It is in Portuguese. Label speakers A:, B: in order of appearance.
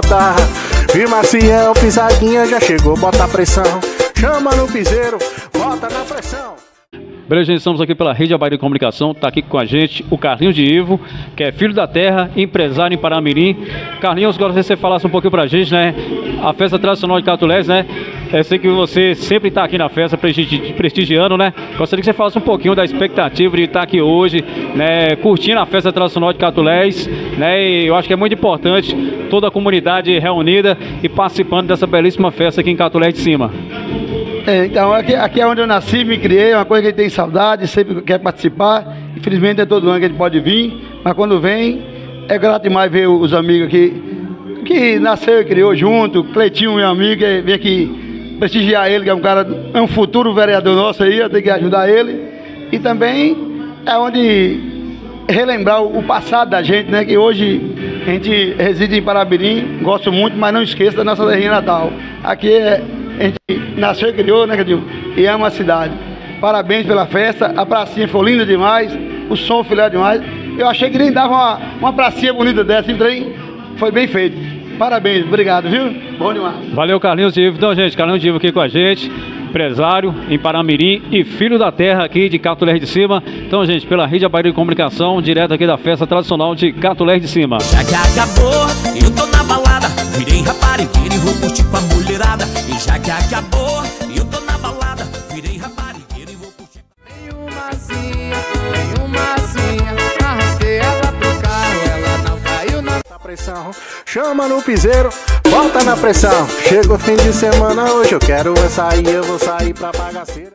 A: guitarra. E Maciel, pisadinha já chegou, bota a pressão. Chama no piseiro, bota na pressão.
B: Beleza, gente, estamos aqui pela Rede Abaí de Comunicação. Está aqui com a gente o Carlinhos de Ivo, que é filho da terra, empresário em Paramirim. Carlinhos, que você falasse um pouquinho pra gente, né? A festa tradicional de Catulés, né? Eu sei que você sempre está aqui na festa prestigi prestigiando, né? Gostaria que você falasse um pouquinho da expectativa de estar aqui hoje, né? Curtindo a festa tradicional de Catulés, né? E eu acho que é muito importante toda a comunidade reunida e participando dessa belíssima festa aqui em Catulés de Cima.
C: É, então, aqui, aqui é onde eu nasci, me criei, é uma coisa que a gente tem saudade, sempre quer participar. Infelizmente é todo ano que a gente pode vir, mas quando vem, é grato demais ver os amigos aqui, que nasceu e criou junto, Cleitinho, meu amigo, vem aqui prestigiar ele, que é um cara, é um futuro vereador nosso aí, eu tenho que ajudar ele. E também é onde relembrar o passado da gente, né? Que hoje a gente reside em Parabirim, gosto muito, mas não esqueça da nossa terrinha natal. Aqui é a gente nasceu e criou, né, Cadinho? E ama a cidade. Parabéns pela festa. A pracinha foi linda demais. O som legal demais. Eu achei que nem dava uma, uma pracinha bonita dessa. O trem foi bem feito. Parabéns, obrigado, viu? Bom demais.
B: Valeu, Carlinhos Divo. Então, gente, Carlinhos Divo aqui com a gente empresário em Paramirim e filho da terra aqui de Catulés de Cima. Então, gente, pela Rede Abaí de Comunicação, direto aqui da festa tradicional de Catulés de Cima.
D: Já que acabou, eu tô na balada, virei e vou curtir com a mulherada. E já que acabou,
A: Chama no piseiro, bota na pressão. Chega o fim de semana, hoje eu quero é sair, eu vou sair pra bagaceira.